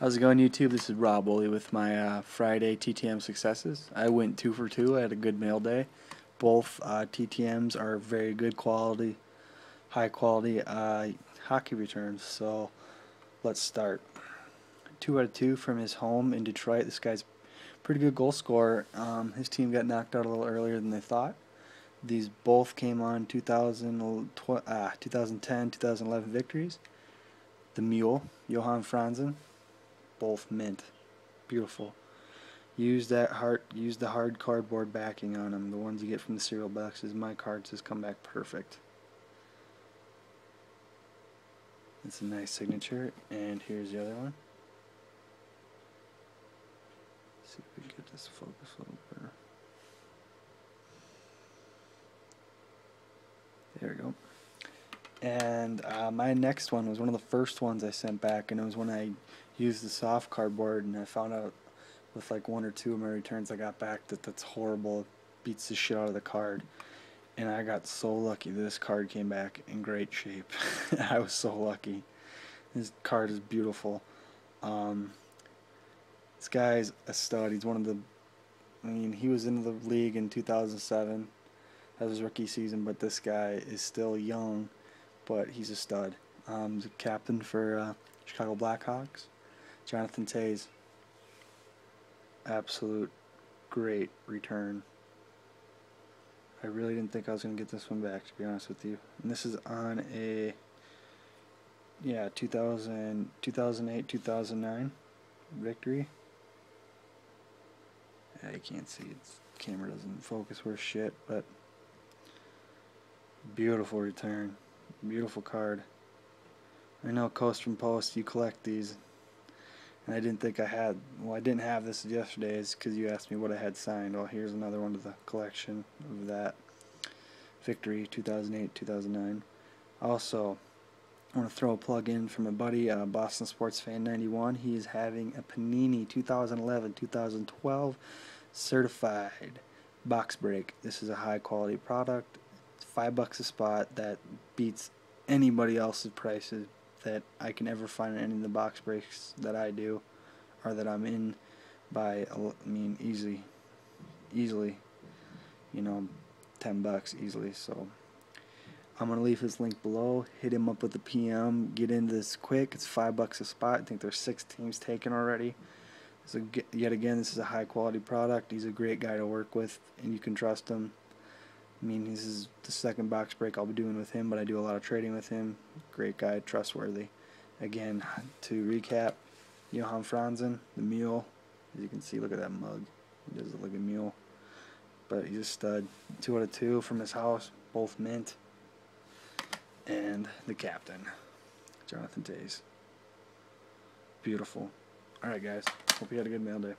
How's it going, YouTube? This is Rob Woolley with my uh, Friday TTM successes. I went two for two. I had a good mail day. Both uh, TTMs are very good quality, high quality uh, hockey returns. So let's start. Two out of two from his home in Detroit. This guy's pretty good goal scorer. Um, his team got knocked out a little earlier than they thought. These both came on 2010, uh, 2011 victories. The Mule, Johan Franzen, both mint. Beautiful. Use that hard use the hard cardboard backing on them, the ones you get from the cereal boxes. My cards has come back perfect. It's a nice signature, and here's the other one. see if we can get this focus a little better. There we go. And uh, my next one was one of the first ones I sent back, and it was when I used the soft cardboard, and I found out with like one or two of my returns I got back that that's horrible. It beats the shit out of the card. And I got so lucky this card came back in great shape. I was so lucky. This card is beautiful. Um, this guy's a stud. He's one of the. I mean, he was in the league in 2007. That was his rookie season, but this guy is still young but he's a stud. Um, he's a captain for uh, Chicago Blackhawks. Jonathan Toews, absolute great return. I really didn't think I was going to get this one back, to be honest with you. And this is on a, yeah, 2000, 2008, 2009 victory. You can't see it. Camera doesn't focus worth shit, but beautiful return. Beautiful card. I know Coast from Post, you collect these. And I didn't think I had, well, I didn't have this yesterday is because you asked me what I had signed. Well, here's another one of the collection of that. Victory 2008 2009. Also, I want to throw a plug in from a buddy, uh, Boston Sports Fan 91. He is having a Panini 2011 2012 certified box break. This is a high quality product five bucks a spot that beats anybody else's prices that I can ever find in any of the box breaks that I do or that I'm in by I mean easily easily you know 10 bucks easily. So I'm gonna leave his link below hit him up with the PM get in this quick. It's five bucks a spot. I think there's six teams taken already. So yet again this is a high quality product. He's a great guy to work with and you can trust him I mean, this is the second box break I'll be doing with him, but I do a lot of trading with him. Great guy, trustworthy. Again, to recap, Johan Franzen, the mule. As you can see, look at that mug. He does look like a mule. But he's a stud. Two out of two from his house, both mint. And the captain, Jonathan Toews. Beautiful. Alright, guys. Hope you had a good mail day.